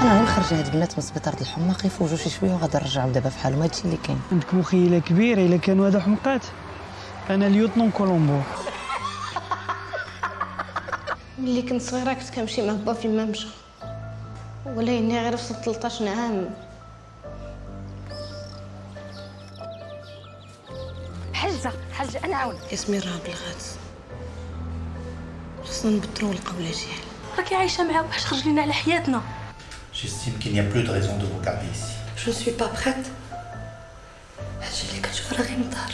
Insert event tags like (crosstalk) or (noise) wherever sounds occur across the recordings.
حاجة هاد البنات من سبيطار الحمى غيفوجوا شي شوية وغادي نرجعوا دابا في حالهم. هادشي اللي كاين. عندك مخيلة كبيرة إلا كانوا هادو حمقات أنا ليوتنون كولومبو. (laughs) ملي كنت صغيرة كنت كنمشي مع با فين ما مشى ولكني غير وصلت 13 عام حجه حجه أنا عاونك اسمي راه بلغات. خصنا نبدلو القولة ديالي راكي عايشة معاه واش خرج لينا على حياتنا؟ J'estime qu'il n'y a plus de raison de vous garder ici. جو سوي با بخيت هادشي اللي كنشوف راه غير مظهر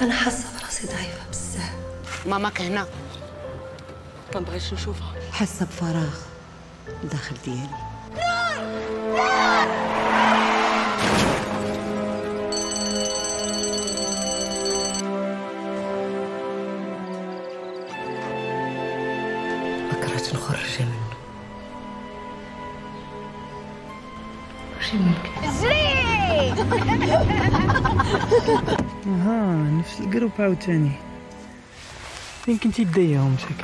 انا حاسه براسي ضعيفه بزاف ماماك هنا ما بغيتش نشوفها حاسه بفراغ داخل ديالي بكرة نخرج منه ماشي ممكن. (laughs) أها نفس الجروب عاوتاني فين كنتي داياهم شكل؟